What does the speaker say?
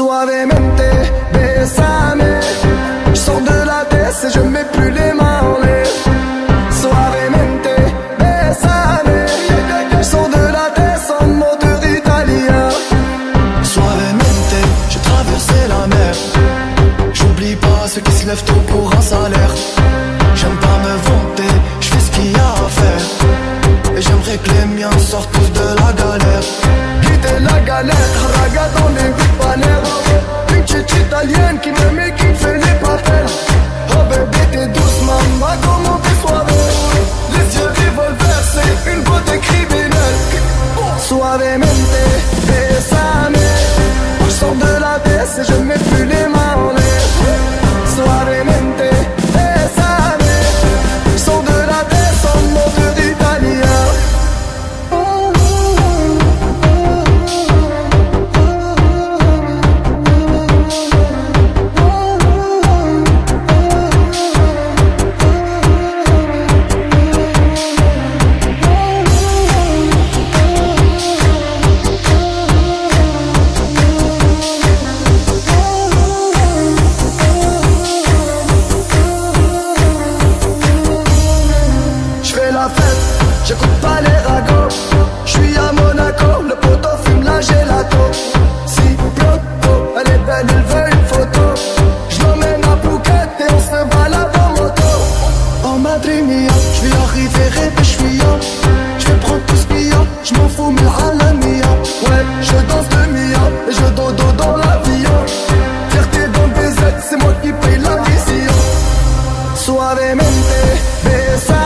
Suavemente, besame. Je sors de la tête et je mets plus les mains en l'air. Suavemente, besame. Je sors de la tête en moteur italien. Suavemente, j'ai traversé la mer. J'oublie pas ceux qui se lèvent tôt pour un salaire. J'aime pas me vanter, je fais ce qu'il y a à faire. Et j'aimerais que les miens sortent tous de la galère. Quitter la galère, raga dans les rues italien qui ne me kiffe les papels Oh bébé t'es douce maman comment t'es soirée? Les yeux revolver c'est une beauté criminelle. Suavemente je vais arriver rêver, je suis ya Je vais prendre tout ce mia, je m'en fous mais la mia. Ouais, je danse de mia, et je dodo dans la vie hein. Fierté dans le baiser, c'est moi qui paye la vision Suavemente, besa